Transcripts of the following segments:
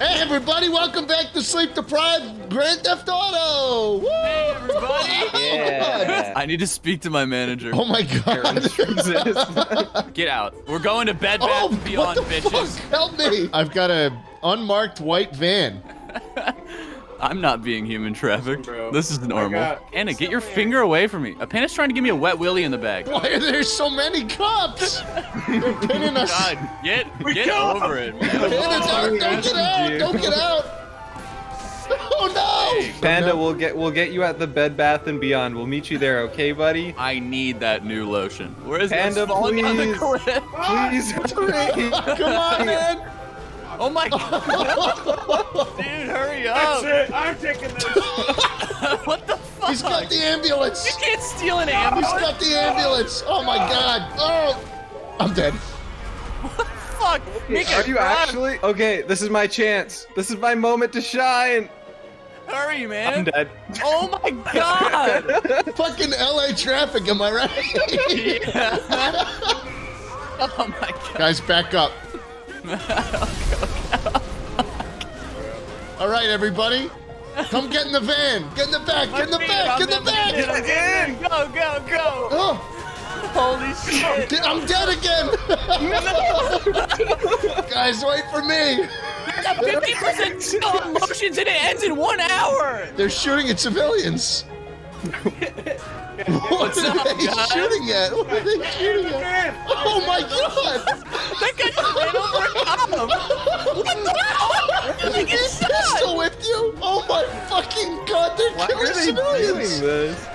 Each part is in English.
Hey, everybody, welcome back to Sleep Deprived Grand Theft Auto! Woo! Hey, everybody. Oh, yeah. I need to speak to my manager. Oh my god. Get out. We're going to Bed oh, Bath Oh, and what Beyond, the bitches. fuck? Help me! I've got a unmarked white van. I'm not being human trafficked. Bro. This is normal. got Anna, get your something. finger away from me. A panda's trying to give me a wet willy in the bag. Why are there so many cops? They're pinning us. God, get get go. over it, man. Pin us out. Don't get out! Don't get out! Oh no! Panda, we'll get we'll get you at the Bed Bath and Beyond. We'll meet you there, okay, buddy? I need that new lotion. Where is it? Panda, It's falling down the please. cliff. Please hurry. Come on, man! Oh my god. Dude, hurry up! That's it. I'm taking this. what the fuck? He's got the ambulance! You can't steal an ambulance. He's got the ambulance! Oh my god! Oh! I'm dead. What? Fuck. Make Are you drive. actually? Okay, this is my chance. This is my moment to shine. Hurry, man. I'm dead. Oh my god. Fucking LA traffic, am I right? yeah. Oh my god. Guys, back up. All right, everybody. Come get in the van. Get in the back. Get in the back. Get in the back. Get in. Go, go, go. Oh, Holy shit. I'm dead again. Guys, wait for me. Got 50% still emotions and it ends in one hour. They're shooting at civilians. What are up, they guys? shooting at? What are they shooting at? Oh my god! That guy just ran over a cop. What the hell? I get Is shot. pistol with you? Oh my fucking god! They're Why killing are they civilians. doing this?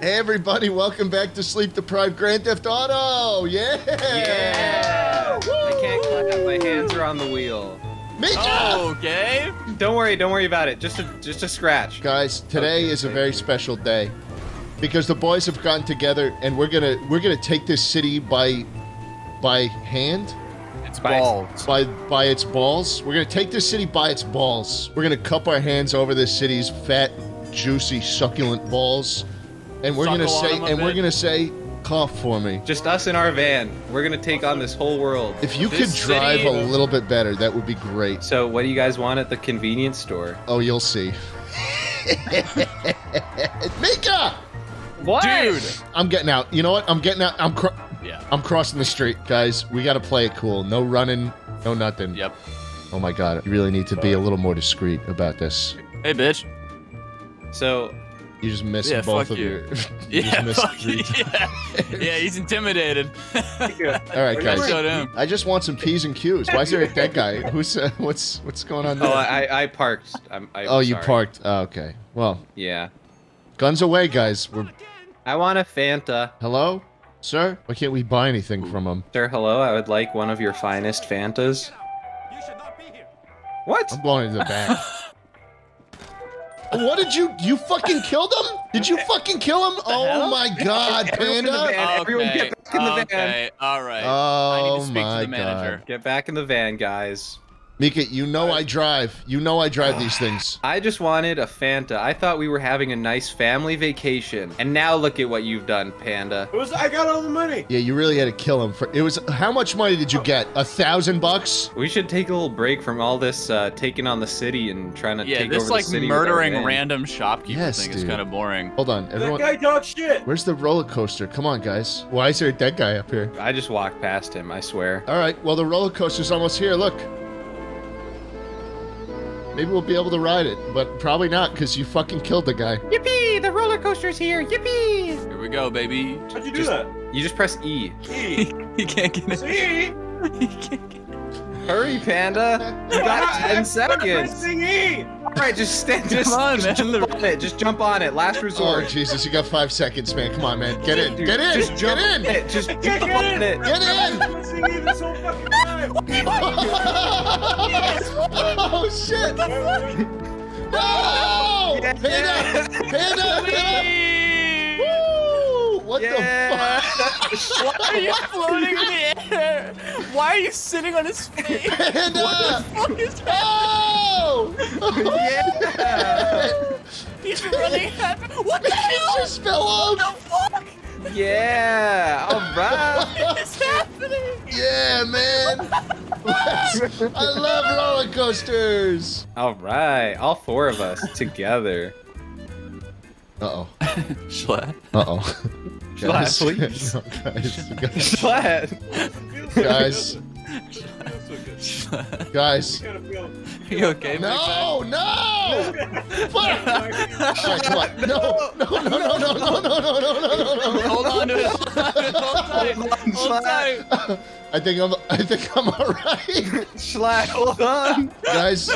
Hey everybody, welcome back to Sleep Deprived Grand Theft Auto! Yeah! Yeah. I can't clap. My hands are on the wheel. Mika! Oh, okay. Don't worry. Don't worry about it. Just a just a scratch. Guys, today Okay, is a okay. very special day because the boys have gotten together and we're gonna we're gonna take this city by by hand, It's By- balls. by by its balls. We're gonna take this city by its balls. We're gonna cup our hands over this city's fat, juicy, succulent balls, and we're gonna say them a and we're gonna say, cough for me. Just us in our van. We're gonna take on this whole world. If you could This drive city- a little bit better, that would be great. So, what do you guys want at the convenience store? Oh, you'll see. Mika! What? Dude. I'm getting out. You know what? I'm getting out. I'm cro- Yeah. I'm crossing the street, guys. We got to play it cool. No running, no nothing. Yep. Oh my god, you really need to be a little more discreet about this. Hey, bitch. So, You just missed Yeah, both fuck of you. your. you Yeah, just missed fuck three you. Yeah. yeah, he's intimidated. All right, guys. go to him. I just want some p's and q's. Why is there a dead guy? Who's uh, what's what's going on There? oh, there? I I parked. I'm, I'm oh, you sorry. parked. Oh, okay. Well, Yeah. guns away, guys. We're I want a Fanta. hello, sir. Why can't we buy anything from him? Sir, hello. I would like one of your finest Fantas. You should not be here. What? I'm going into the back. What did you? You fucking killed him? Did you fucking kill him? Oh hell? my god, Everyone in the Panda! van. Everyone okay. get back in the van. Okay. All right. I need Oh to speak my to the manager. god, Get back in the van, guys. Mika, you know I drive. You know I drive these things. I just wanted a Fanta. I thought we were having a nice family vacation. And now look at what you've done, Panda. It was. I got all the money. Yeah, you really had to kill him for. It was how much money did you get? A thousand bucks? We should take a little break from all this uh, taking on the city and trying to Yeah, take this over like the city. with our murdering random shopkeeper Yes, thing is kind of boring. Hold on, everyone. That everyone. guy talks shit. Where's the roller coaster? Come on, guys. Why is there a dead guy up here? I just walked past him, I swear. All right, well the roller coaster's almost here. Look. Maybe we'll be able to ride it, but probably not because you fucking killed the guy. Yippee! The roller coaster's here! Yippee! Here we go, baby. How'd you do Just- that? You just press E. E. he can't get it. See? He can't get Hurry, Panda! You got 10 seconds! Pressing E. Alright, just stand, just, Come on, just man. jump on it. Just jump on it. Last oh, resort. Oh. Jesus, you got five seconds, man. Come on, man. Get in. Dude, Get in. Just jump Get on in. it. Just Get jump in. on it. Get in. Pressing E this whole fucking time. oh shit! No! Yeah. Panda! Panda! Panda! Woo! What Yeah. the fuck? Are you floating in the air? Why are you sitting on his face? Panda! What is that? Oh! yeah. He's running after. What the He hell? just fell off! What the fuck Yeah. Alright. is happening? Yeah, man! I love roller coasters. All right, all four of us together. Uh oh. Schlatt. Uh oh. Schlatt, please. No, guys, guys, Schlatt. Guys, guys. Kind. You okay, No, no! Fuck! Alright, come on. No, no, no, no, no, no, no, no, no, no, no, no. Hold on to it. Hold tight. Hold tight. I think I'm. I think I'm alright. Schlatt, hold on. Guys,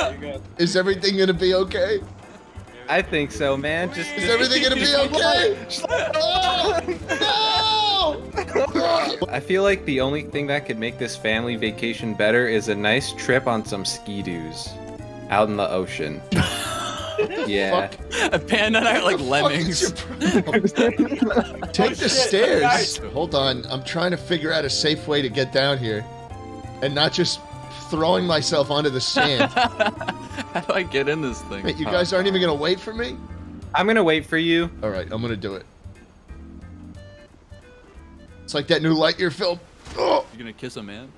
is everything gonna be okay? I think so, man. Just, Is everything gonna be okay? Oh, no! I feel like the only thing that could make this family vacation better is a nice trip on some ski-doos out in the ocean. yeah. Fuck. Panda and I are like What is lemmings. problem? Take the oh, shit, stairs. guys. Hold on. I'm trying to figure out a safe way to get down here, and not just throwing myself onto the sand. How do I get in this thing? Wait, you guys aren't even gonna wait for me? I'm gonna wait for you. All right, I'm gonna do it. It's like that new Lightyear film. Oh, You gonna kiss a man?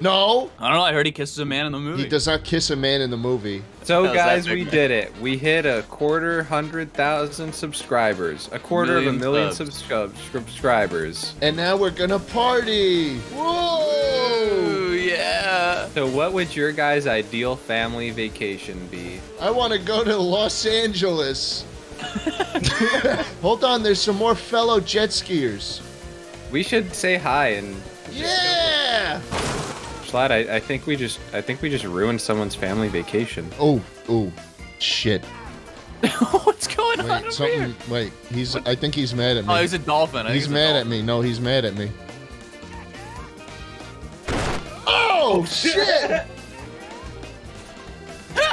no, I don't know. I heard he kisses a man in the movie. he does not kiss a man in the movie. So How's guys, we man? did it. We hit a quarter hundred thousand subscribers. A quarter of a Million million subs. subscri- subscribers. And now we're gonna party. Whoa! Ooh, yeah. So what would your guys' ideal family vacation be? I want to go to Los Angeles. Hold on, there's some more fellow jet skiers. We should say hi and Yeah! Schlatt, I, I think we just I think we just ruined someone's family vacation. Oh, oh, shit. What's going on Wait, over something. here? Wait, he's. I think he's mad at me. Oh, he's a dolphin. I think He's it's a mad at me. No, he's mad at me. Oh shit!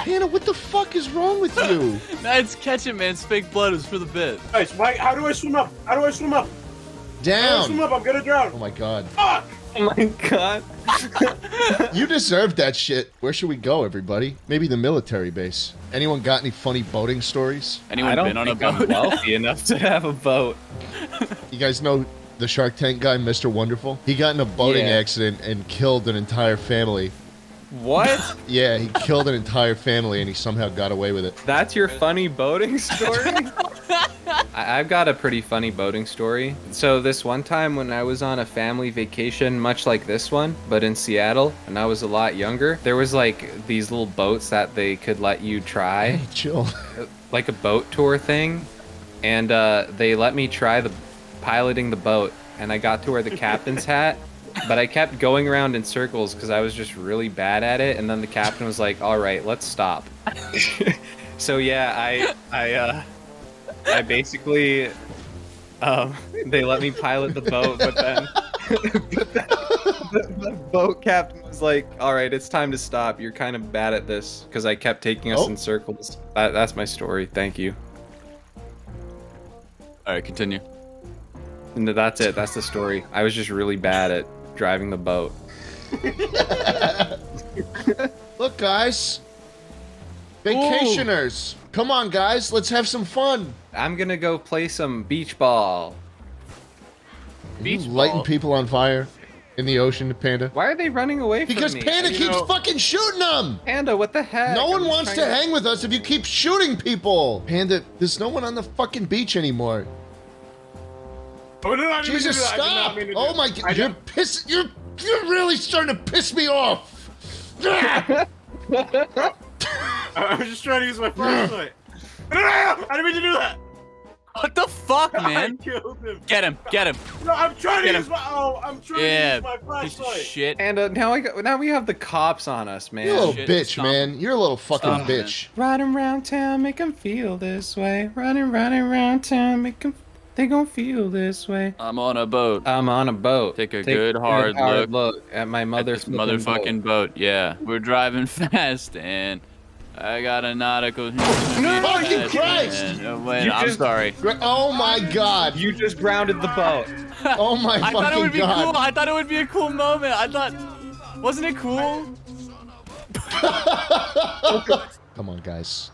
Hannah, what the fuck is wrong with you? Nah, it's catch it, man. It's fake blood. It was for the bit. Guys, why, how do I swim up? How do I swim up? How do I swim Down. up? I'm gonna drown. Oh my god. Fuck! Oh my god. You deserve that shit. Where should we go, everybody? Maybe the military base. Anyone got any funny boating stories? Anyone I don't been on a think I'm boat? wealthy enough to have a boat. You guys know the Shark Tank guy, Mr. Wonderful? He got in a boating Yeah. accident and killed an entire family. What? Yeah, he killed an entire family and he somehow got away with it. That's your funny boating story? I- I've got a pretty funny boating story. So this one time when I was on a family vacation, much like this one, but in Seattle, and I was a lot younger, there was like these little boats that they could let you try, Hey, chill. like a boat tour thing, and uh, they let me try the piloting the boat, and I got to wear the captain's hat. But I kept going around in circles because I was just really bad at it, and then the captain was like, "All right, let's stop." so yeah, I I uh, I basically um, they let me pilot the boat, but then but then the, the boat captain was like, "All right, it's time to stop. You're kind of bad at this," because I kept taking us Oh. in circles. That, that's my story. Thank you. All right, continue. And that's it. That's the story. I was just really bad at driving the boat. Look, guys. Vacationers. Come on, guys. Let's have some fun. I'm gonna go play some beach ball. Are Beach you lighting people on fire in the ocean, Panda? Why are they running away from Because? Panda keeps know- fucking shooting them. Panda, what the heck? No I'm one wants to trying hang with us if you keep shooting people. Panda, there's no one on the fucking beach anymore. Oh, no, no, I didn't mean to Jesus, do that. I did not stop! mean to do Oh my god, you're didn't- piss. You're you're really starting to piss me off. I was just trying to use my flashlight. I didn't mean to do that. What the fuck, man? I him. Get him. Get him. No, I'm trying to Get use my. Oh, I'm trying Yeah. to use my flashlight. shit. Panda, uh, now I got, now we have the cops on us, man. you little shit, bitch, stop. man. You're a little fucking Stop, man. bitch. Riding around town, make 'em feel this way. Running, running around town, make 'em they gon' feel this way. I'm on a boat. I'm on a boat. Take a good, hard look. at my At this motherfucking boat. Yeah, we're driving fast, and I got a nautical. No Fucking Christ! Uh, wait, You I'm just- sorry. Oh my god. You just grounded the boat. Oh my god. I thought it would be god. cool. I thought it would be a cool moment. I thought, wasn't it cool? Come on, guys.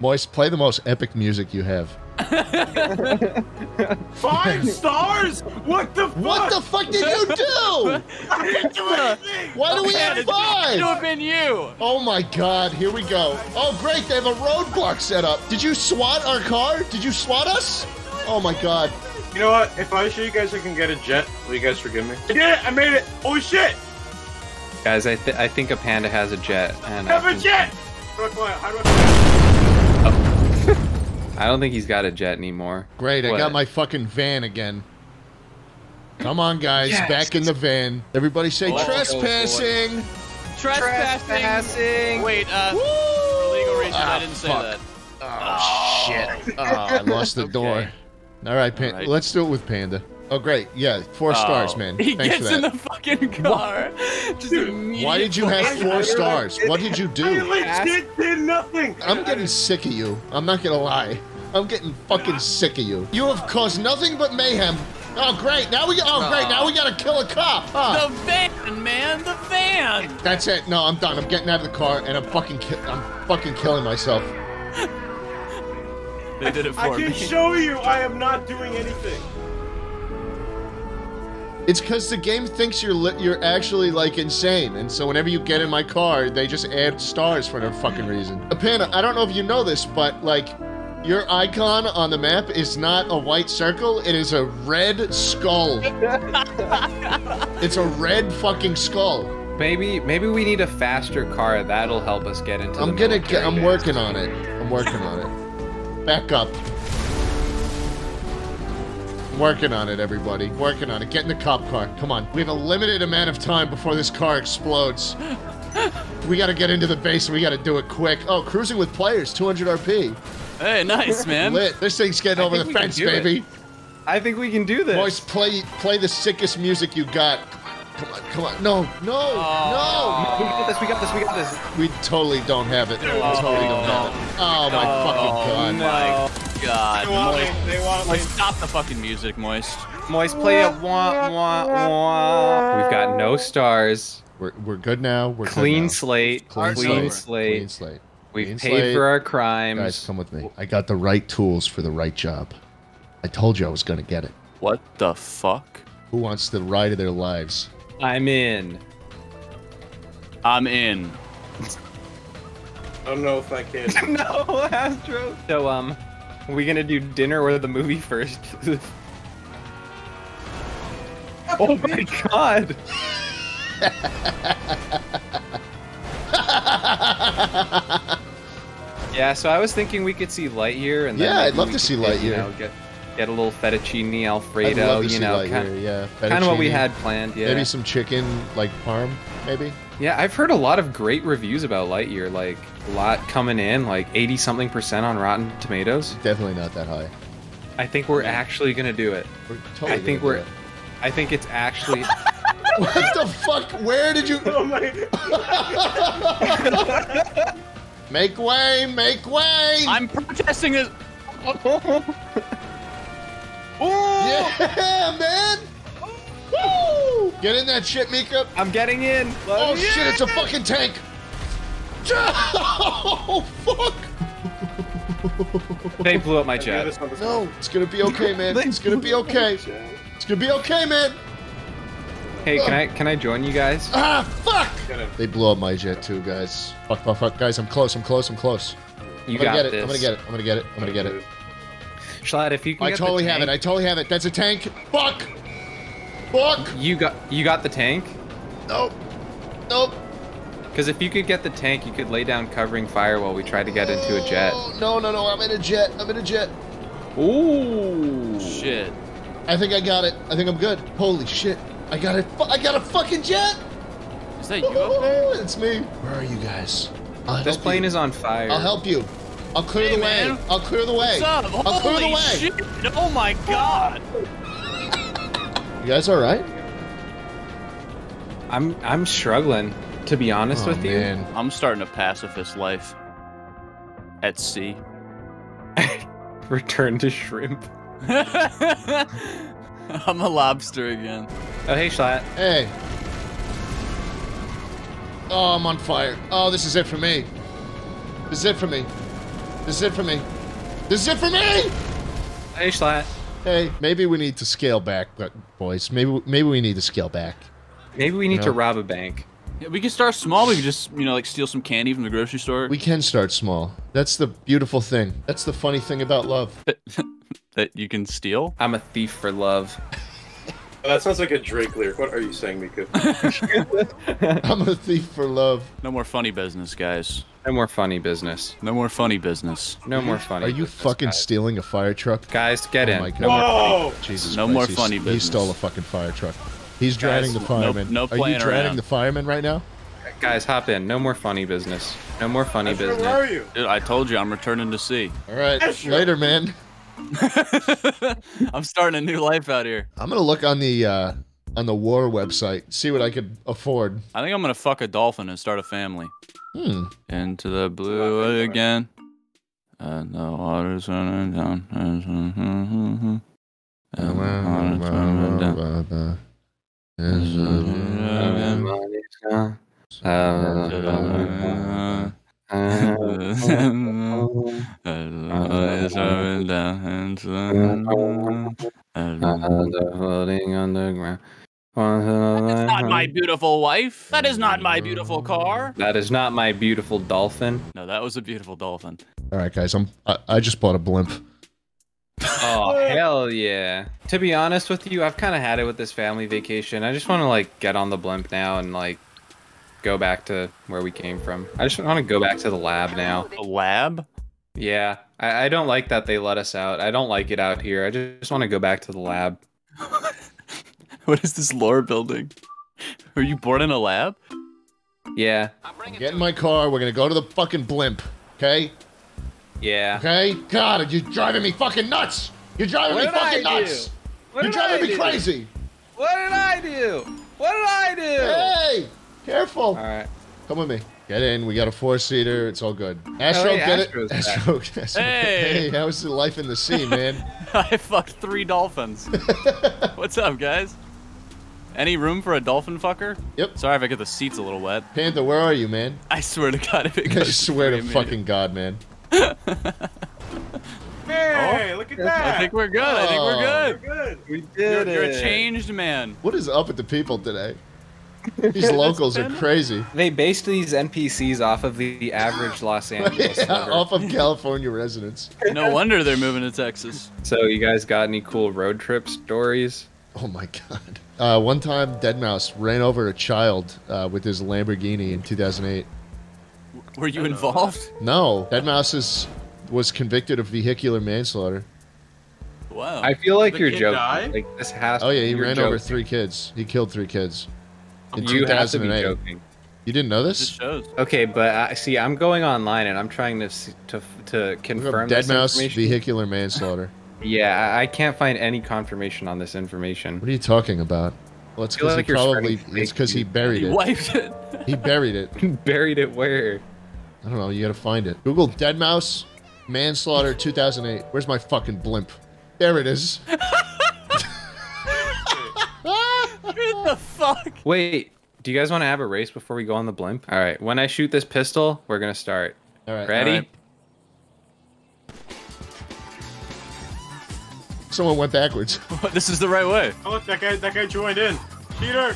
Moist, play the most epic music you have. Five stars? What the fuck? What the fuck did you do? I didn't do anything. Why do we Yeah, have it could have been you. Oh my god, here we go. Oh great, they have a roadblock set up. Did you SWAT our car? Did you SWAT us? Oh my god. You know what? If I show you guys I can get a jet, will you guys forgive me? I did it! I made it! Oh shit! Guys, I, th- I think a panda has a jet. And I I, have a jet! How do I fly? How do I fly it? I don't think he's got a jet anymore. Great, I What? got my fucking van again. Come on, guys, Yes. back in the van. Everybody say Let's go, trespassing. Trespassing. Wait, uh, Woo! for legal reasons, Ah, I didn't say fuck. that. Oh, shit. Oh, I lost the Okay. door. All right, Pan- All right. let's do it with Panda. Oh, great. Yeah, four oh. stars, Oh. man. He Thanks gets for in the fucking car. Just Why did you have four stars? What did you I do? legit did nothing! I'm getting sick of you. I'm not gonna lie. I'm getting fucking sick of you. You have caused nothing but mayhem. Oh great! Now we oh great! Oh. Now we gotta kill a cop. Huh. The van, man, the van. That's it. No, I'm done. I'm getting out of the car and I'm fucking ki- I'm fucking killing myself. They did it for me. I can me. show you I am not doing anything. It's because the game thinks you're li- you're actually like insane, and so whenever you get in my car, they just add stars for no fucking reason. Apandah, I don't know if you know this, but like. Your icon on the map is not a white circle, it is a red skull. it's a red fucking skull. Maybe maybe we need a faster car. That'll help us get into. I'm the gonna military get, I'm base. working on it. I'm working on it. Back up. Working on it, everybody. Working on it. Get in the cop car. Come on. We have a limited amount of time before this car explodes. We gotta get into the base and we gotta do it quick. Oh, cruising with players, 200 RP. Hey, nice, man. Lit. This thing's getting I over the fence, do it. baby. I think we can do this. Boys, play play the sickest music you got. Come on, come on. No, no, no! we got this. We got this. We got this. We totally don't have it. We totally don't have it. Oh my Oh, fucking god. my God. They want me. Moist. They want me. Moist, stop the fucking music, Moist. Moist play a wah wah wah. We've got no stars. We're, we're good now. We're good Clean now. slate. Clean Clean, slate. slate. Clean slate. We've Clean paid slate. for our crimes. Guys, come with me. I got the right tools for the right job. I told you I was gonna get it. What the fuck? Who wants the ride of their lives? I'm in. I'm in. I don't know if I can. no, Astro. So um, are we gonna do dinner or the movie first? oh my god. Yeah, so I was thinking we could see Lightyear, and then Yeah, I'd love to see get, You Lightyear. know, get get a little fettuccine Alfredo. I'd love to you see know, Lightyear, kind, yeah. kind of what we had planned. Yeah. Maybe some chicken, like parm, maybe. Yeah, I've heard a lot of great reviews about Lightyear. Like lot coming in, like eighty something percent on Rotten Tomatoes. Definitely not that high. I think we're actually gonna do it. We're totally I think gonna we're. do I think it's actually. What the fuck? Where did you? oh my. Make way! Make way! I'm protesting this. Yeah, man! Woo! Get in that shit, Mika. I'm getting in. Oh, oh shit! It's a fucking tank. Oh fuck! They blew up my Do jet. this on this No, it's gonna be okay, man. It's gonna be okay. It's gonna be okay, man. Hey, can I can I join you guys? Ah, fuck! They blew up my jet too, guys. Fuck, fuck, fuck, guys. I'm close. I'm close. I'm close. You I'm gonna got get it. this. I'm gonna get it. I'm gonna get it. I'm gonna get it. Schlatt, if you can I get the totally have it. I totally have it. That's a tank. Fuck. Fuck. You got you got the tank. Nope. Nope. Because if you could get the tank, you could lay down covering fire while we try to get into a jet. No, no, no. I'm in a jet. I'm in a jet. Ooh. Shit. I think I got it. I think I'm good. Holy shit. I got it. I got a fucking jet. Is that you up there? It's me. Where are you guys? I'll This plane you. is on fire. I'll help you. I'll clear Hey, the way. man. I'll clear the way. What's up? I'll clear the Holy way. shit. Oh my god. You guys all right? I'm I'm struggling to be honest Oh, with you. I'm starting a pacifist life. At sea. Return to shrimp. I'm a lobster again. Oh hey Schlatt. Hey. Oh, I'm on fire. Oh, this is it for me. This is it for me. This is it for me. This is it for me! Hey, Schlatt. Hey, maybe we need to scale back, but boys, maybe maybe we need to scale back. Maybe we need Yeah. to rob a bank. Yeah, we can start small. We can just, you know, like steal some candy from the grocery store. We can start small. That's the beautiful thing. That's the funny thing about love. that you can steal. I'm a thief for love. Oh, that sounds like a Drake lyric. What are you saying, Mika? I'm a thief for love. No more funny business, guys. No more funny business. No more funny business. No more funny. Are you business, fucking guys. stealing a fire truck? Guys, get oh in. my god. No more funny. Whoa! Jesus No Christ, more he- funny He business. stole a fucking fire truck. He's drowning the no- fireman. no Are you playing drowning around. the fireman right now? Guys, hop in. No more funny business. No more funny Ezra, business. where are you? Dude, I told you I'm returning to sea. All right, Yes, later, man. I'm starting a new life out here. I'm gonna look on the uh, on the war website, see what I could afford. I think I'm gonna fuck a dolphin and start a family. Hmm. Into the blue again. And the water's running down. And the water's running down. Floating underground. That's not my beautiful wife. That is not my beautiful car. That is not my beautiful dolphin. No, that was a beautiful dolphin. All right, guys. I'm. I, I just bought a blimp. Oh hell yeah! To be honest with you, I've kind of had it with this family vacation. I just want to like get on the blimp now and like go back to where we came from. I just want to go back to the lab now. The lab? Yeah, I, I don't like that they let us out. I don't like it out here. I just want to go back to the lab. What is this lore building? Were you born in a lab? Yeah, Get in my car. We're gonna go to the fucking blimp. Okay. Yeah. Okay. God, you're driving me fucking nuts. You're driving What me did I fucking do? nuts. What you're did I driving me do? crazy. What did I do? What did I do? Hey, careful. All right. Come with me. Get in. We got a four seater. It's all good. Astro, Oh, hey, get Astro's it. Astro, Astro. Hey. hey, how's the life in the sea, man? I fucked three dolphins. What's up, guys? Any room for a dolphin fucker? Yep. Sorry if I get the seats a little wet. Panther, where are you, man? I swear to God, if it I swear to three, I made fucking God, man. Hey, look at that! I think we're good. I think Oh. we're We're good. good. We You're, did you're a changed man. What is up with the people today? These locals are crazy. They based these NPCs off of the average Los Angeles. yeah, off of California residents. No wonder they're moving to Texas. So you guys got any cool road trip stories? Oh my god. Uh, one time, Deadmau5 ran over a child uh, with his Lamborghini in 2008. Were you involved? No, Deadmau5 is, was convicted of vehicular manslaughter. Wow. I feel like The you're kid joking. died? Like this has. Oh yeah, he you're ran over joking. three kids. He killed three kids in You have to be 2008. joking. You didn't know This this? shows. Okay, but I see. I'm going online and I'm trying to s- to to Look up confirm this Deadmau5 information. vehicular manslaughter. Yeah, I, I can't find any confirmation on this information. What are you talking about? Well, it's I feel because like he you're probably spreading it's because he fake buried He it. wiped it. He buried it. Buried it where? I don't know. You gotta find it. Google dead mouse manslaughter 2008. Where's my fucking blimp? There it is. what the fuck? Wait, do you guys want to have a race before we go on the blimp? All right, when I shoot this pistol, we're gonna start. All right. Ready? All right. Someone went backwards. this is the right way. Oh, look, that guy, that guy joined in. Peter!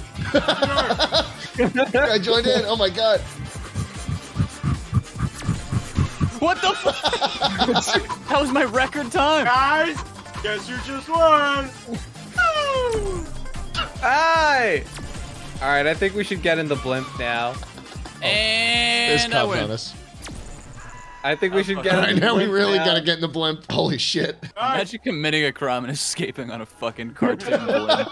Peter! I joined in. Oh my god. What the fuck? that was my record time. Guys, guess who just won? Hi. All right, I think we should get in the blimp now. There's And I cops win. I think we should get All in right, the now we really now. gotta get in the blimp. Holy shit. Guys, Imagine committing a crime and escaping on a fucking cartoon blimp.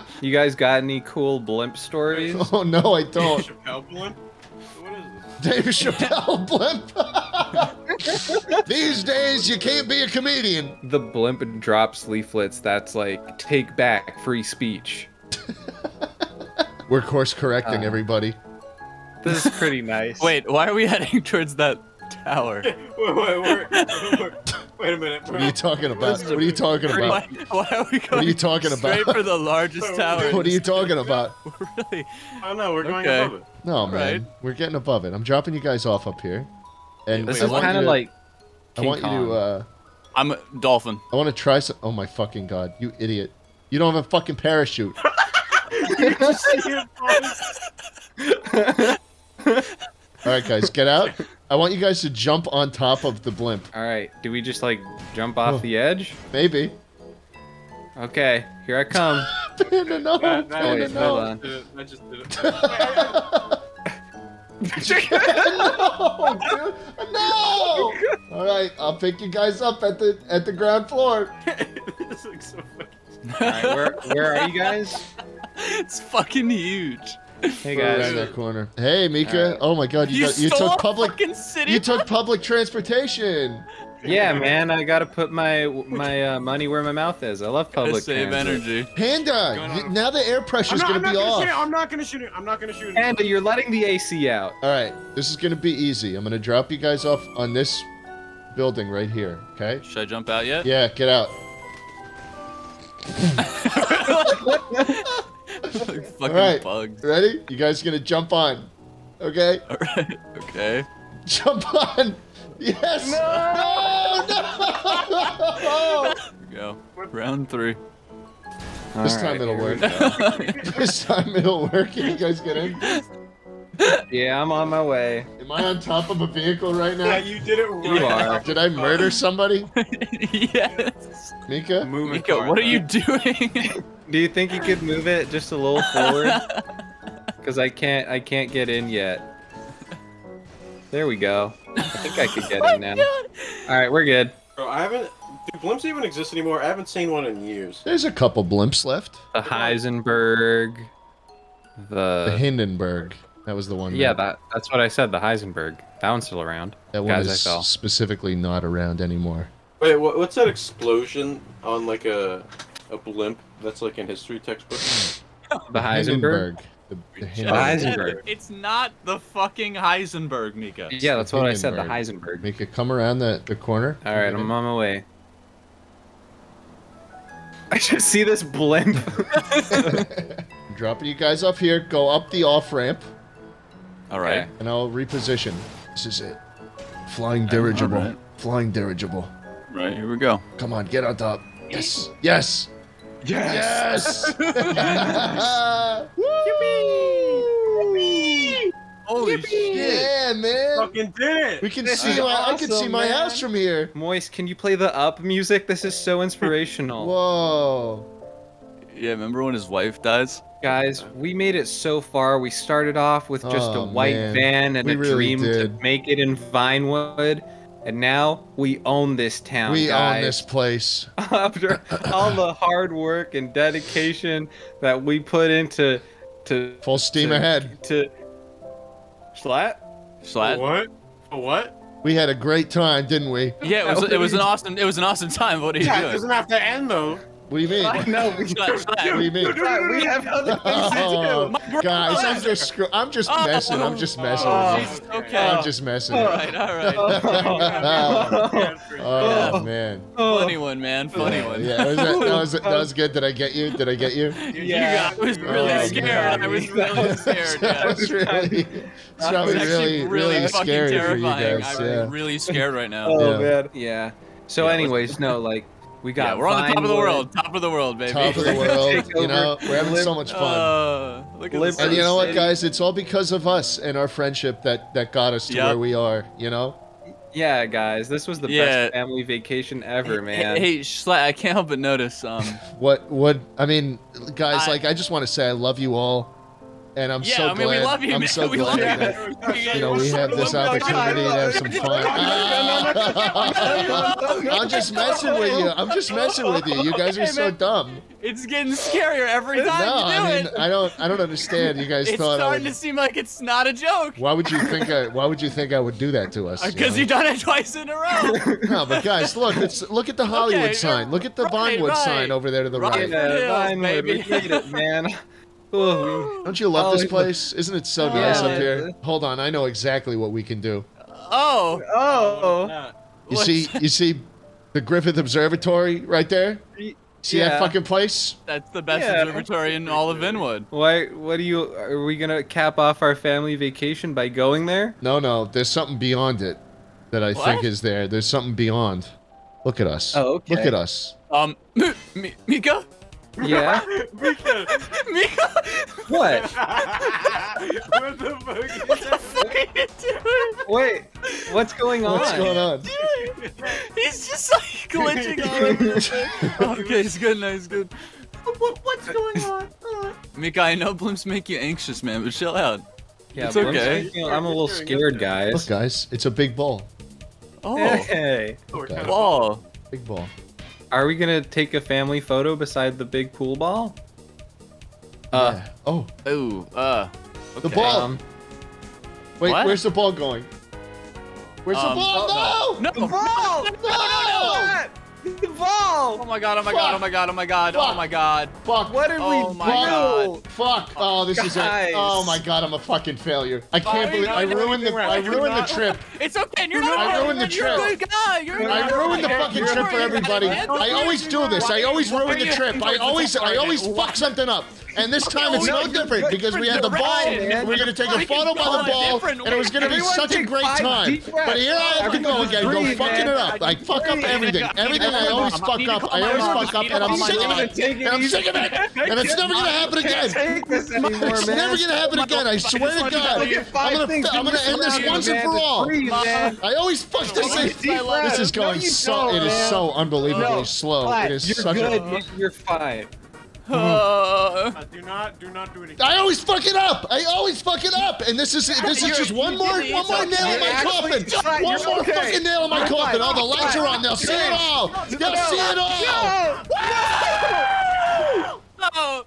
You guys got any cool blimp stories? Oh no, I don't. Dave Chappelle blimp. These days, you can't be a comedian. the blimp drops leaflets that's like take back free speech. We're course correcting Uh. everybody. This is pretty nice. Wait, why are we heading towards that tower? Wait, wait, wait, wait, wait a minute. What are you talking about? What are you talking about? why are we going what are you talking straight about? for the largest tower? What are you talking about? really? Oh no, we're going Okay. above it. No, man. Right. We're getting above it. I'm dropping you guys off up here. And this I is kind of to- like I King want you to uh I'm a dolphin. I want to try some. Oh my fucking god, you idiot! You don't have a fucking parachute. All right, guys, get out. I want you guys to jump on top of the blimp. All right. Do we just like jump off Oh. the edge? Maybe. Okay. Here I come. Panda, no, That- that- Panda, wait, no. hold on. I just did it. no, dude, no! All right, I'll pick you guys up at the at the ground floor. this looks so funny. All right. Where where are you guys? It's fucking huge. Hey Around guys. that corner. Hey, Mika. All right. Oh my God, you You, got, you stole took public. city. You took public transportation. Yeah, man. I gotta put my my uh, money where my mouth is. I love Gotta public save transit. energy. Panda, Going y- on. now the air I'm pressure's not, I'm gonna not be gonna off. shoot it. I'm not gonna shoot it. I'm not gonna shoot it. Panda, you're letting the AC out. All right, this is gonna be easy. I'm gonna drop you guys off on this building right here. Okay? Should I jump out yet? Yeah, get out. Like fucking All right. bugs. Ready? You guys gonna jump on? Okay? All right. Okay. Jump on. Yes. No. No. Here we go. Round three. This All time right, it'll work. this time it'll work. Can you guys get in? Yeah, I'm on my way. Am I on top of a vehicle right now? Yeah, you did it right. You are. Did I murder somebody, yes. Mika? Moving Mika, car, what are you doing? Do you think you could move it just a little forward? Because I can't, I can't get in yet. There we go. I think I could get in oh now. All right, we're good. Bro, I haven't. Do blimps even exist anymore? I haven't seen one in years. There's a couple blimps left. The Heisenberg. The The Hindenburg. That was the one. yeah, that, that that's what I said. The Heisenberg. That one's still around. that one Guys, is I fell. specifically not around anymore. Wait, what, what's that explosion on like a a blimp that's like in history textbook? The Heisenberg. The, the Just Heisenberg. It's not the fucking Heisenberg, Mika. Yeah, that's what I said. The Hindenburg. Heisenberg. Mika, come around the, the corner. All right, I'm on my way. I just see this blimp. Dropping you guys up here. Go up the off ramp, All right. Okay. and I'll reposition. This is it. Flying dirigible. alright. Flying dirigible. Right. Here we go. Come on, get on top. Yes. Yes. Yes. Woo! Holy shit. Yeah, man. Fucking did it! We can This see is my, I can see my man. house from here. Moist, can you play the up music? This is so inspirational. Whoa. Yeah. Remember when his wife dies? Guys, we made it so far. We started off with just Oh, a white man. van and We a really dream to make it in Vinewood. And now we own this town, we guys. own this place. After all the hard work and dedication that we put into to Full steam to- ahead. to Schlatt? Schlatt. What? For what? We had a great time, didn't we? Yeah, it was. It was an awesome. It was an awesome time. What are you Yeah, it doesn't have to end though. What do you mean? I know. We, Schlatt, What do Schlatt. you mean? we have other things Oh, to My brother- guys, I'm just screw- I'm just Oh. messing. I'm just oh, messing Oh. with Jesus, you. okay. I'm just messing. all right. All right. Oh, oh, oh Yeah. man. Funny one, man. Funny one. Yeah, was that, that was that was good. Did I get you? Did I get you? You Yeah. got- I was really Oh, scared. man. I was really scared. that Yeah. was really, it's probably really, actually really, really fucking scary for you terrifying. guys. I'm Yeah. really scared right now. Oh Yeah. man. Yeah. So, Yeah, anyways, no, like we got. yeah, we're on the top of the world. Top of the world, baby. Top of the We're world. You know, we're having so much fun. Uh, look at Live- this. and you know what, guys? It's all because of us and our friendship that that got us to Yep. where we are. You know. Yeah, guys, this was the Yeah. best family vacation ever, man. Hey, hey Schla- I can't help but notice. Um, What? What? I mean, guys, I- like, I just want to say I love you all, and I'm yeah, so I mean, glad. we love you, I'm man. so we glad love you. that you know we have this opportunity to have some fun. I'm just messing with you. I'm just messing with you. You guys are Okay, so man. dumb. It's getting scarier every No, time you do I mean, it. I don't. I don't understand. You guys it's thought I starting would. to seem like it's not a joke. Why would you think? I, why would you think I would do that to us? Because you you've done it twice in a row. know? No, but guys, look. It's look at the Hollywood Okay, sign. Look at the right, Vinewood right. sign over there to the Right. right. Yeah, Hills, Vinewood, we baby. made it, man. Ooh, Don't you love Oh, this it- place? Isn't it so Oh, nice yeah. up here? Hold on, I know exactly what we can do. oh, oh, You What's see, you see, the Griffith Observatory right there. See yeah. that fucking place? that's the best Yeah. observatory in all of Vinewood. Why? What do you? Are we gonna cap off our family vacation by going there? No, no. There's something beyond it that I What? think is there. There's something beyond. Look at us. Oh, okay. Look at us. Um, Mi- Mika? Yeah. Mika! Mika! What? what the fuck is What the fuck are you doing? Wait. What's going on? What's going on? Dude, he's just like glitching on. okay, he's good now, he's good. What's going on? Uh, Mika, I know blimps make you anxious, man, but chill out. Yeah, It's I'm okay. thinking- I'm a little scared, guys. Look, guys. guys, it's a big ball. Oh, Hey. Okay. kind ball. Big ball. Are we gonna take a family photo beside the big pool ball? Uh, Yeah. Oh, Ooh, uh. The ball. um, wait. What? Where's the ball going? Where's Um, the ball? No! the ball! No, no, no! The ball! Oh my god, oh my god, oh my god, oh my god, oh my god. Fuck. What did Oh we my do? God. Fuck. Oh, oh, this is it. Guys. Oh my god, I'm a fucking failure. I can't Why believe not I ruined the anything? I ruined the trip. It's okay, you're not I not ruined the You're a trip. good guy. You're a I good ruined the fucking trip for everybody. I always do this. I always ruin the trip. I always I always fuck something up. And this time it's No, no different because we had the ball. direction, We are gonna take a man. photo by the ball, and it was gonna be Everyone such a great time. But here I have to go again, go breathe, fucking it up. I fuck up Breathe. everything. Everything I always Mom, I fuck up. I always fuck up, and I'm sick of it. And I'm sick of it. And it's never gonna happen again. Take this anymore, It's never gonna happen again. I swear to God. I'm gonna I'm gonna end this once and for all. I always fuck this Take in. a deep breath. This is going so. It is so unbelievably No, slow. Flat, It is You're such good. a. You're fine. Uh, Uh, do not, do not do it again. I always fuck it up. I always fuck it up, and this is this is just one more one more nail in my coffin. it's. One more okay. fucking nail in my coffin. fine. Oh, the lights are on. They'll see it all. They'll see it all. oh.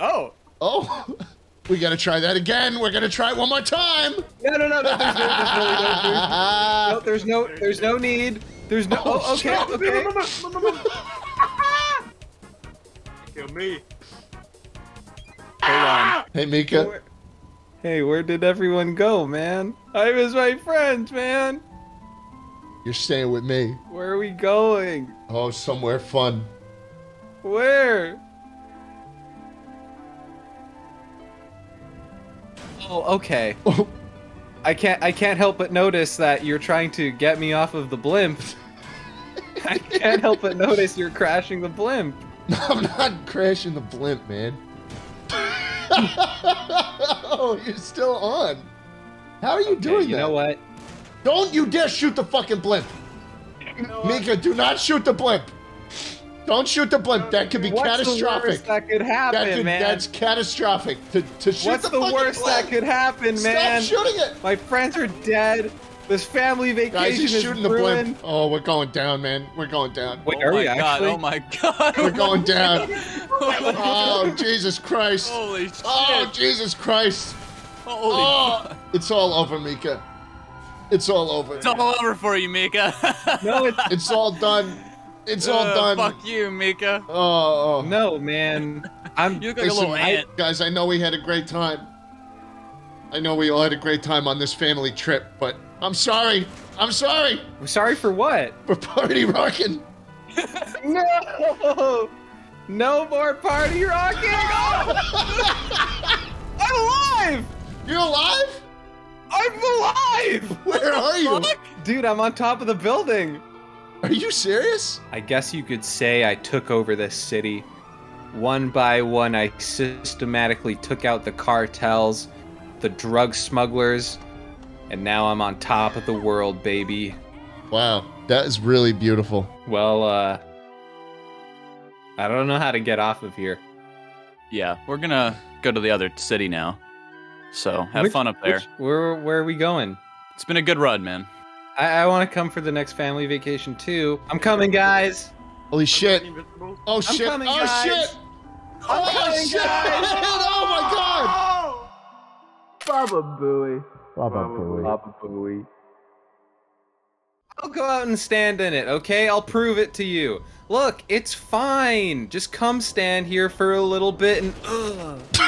Oh, Oh, we gotta try that again. We're gonna try it one more time. No, no, no, no. There's no, there's really no, no, there's no, there's no need. There's no. Oh, okay, okay. kill me. Hold on. Ah! Hey, Mika. Where- Hey, where did everyone go, man? I miss my friends, man. You're staying with me. Where are we going? Oh, somewhere fun. Where? Oh, okay. Oh. I can't I can't help but notice that you're trying to get me off of the blimp. I can't help but notice you're crashing the blimp. I'm not crashing the blimp, man. oh, you're still on. How are you Okay, doing you that? You know what? Don't you dare shoot the fucking blimp. Mika, do not shoot the blimp. Don't shoot the blimp. That could be What's the catastrophic. worst that could happen, That could, man? That's catastrophic. To, to shoot What's the, the, worst blimp. that could happen, man? Stop shooting it. My friends are dead. This family vacation Guys, he's is shooting the ruined. blimp. Oh, we're going down, man. We're going down. Wait, oh are my we god, actually? oh my god. We're going down. Oh, Jesus Christ. Holy shit. Oh, Jesus Christ. Holy Oh, fuck. it's all over, Mika. It's all over. It's all over for you, Mika. No, it's It's all done. It's all Uh, done. Fuck you, Mika. Oh, oh. no, man. I'm. You look like a Listen, little I- ant. guys, I know we had a great time. I know we all had a great time on this family trip, but I'm sorry. I'm sorry I'm Sorry for what? for party rocking. No! No more party rocking! I'm alive! You're alive? I'm alive! Where are you? Dude, I'm on top of the building. Are you serious? I guess you could say I took over this city. One by one, I systematically took out the cartels, the drug smugglers, and now I'm on top of the world, baby. Wow, that is really beautiful. Well, uh. I don't know how to get off of here. Yeah, we're gonna go to the other city now. So have Which- fun up there. which- where, where are we going? It's been a good run, man. I, I want to come for the next family vacation too. I'm coming, guys. Holy shit. Oh shit. coming, oh guys. shit. I'm oh shit. guys. oh my god. Baba Booey. Baba Baba Booey. I'll go out and stand in it, okay? I'll prove it to you. Look, it's fine. Just come stand here for a little bit and. Ugh.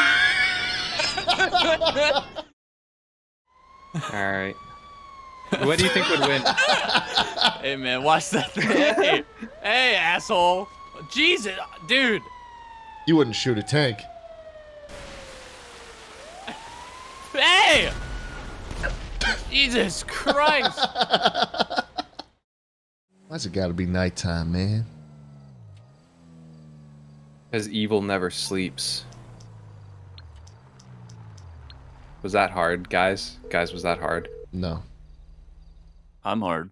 All right. What do you think would win? Hey man, watch that thing. Hey, hey, asshole. Jesus, dude. You wouldn't shoot a tank. Hey! Jesus Christ. Let's Why's it gotta be nighttime, man? Because evil never sleeps. Was that hard, guys? Guys, was that hard? No. I'm hard.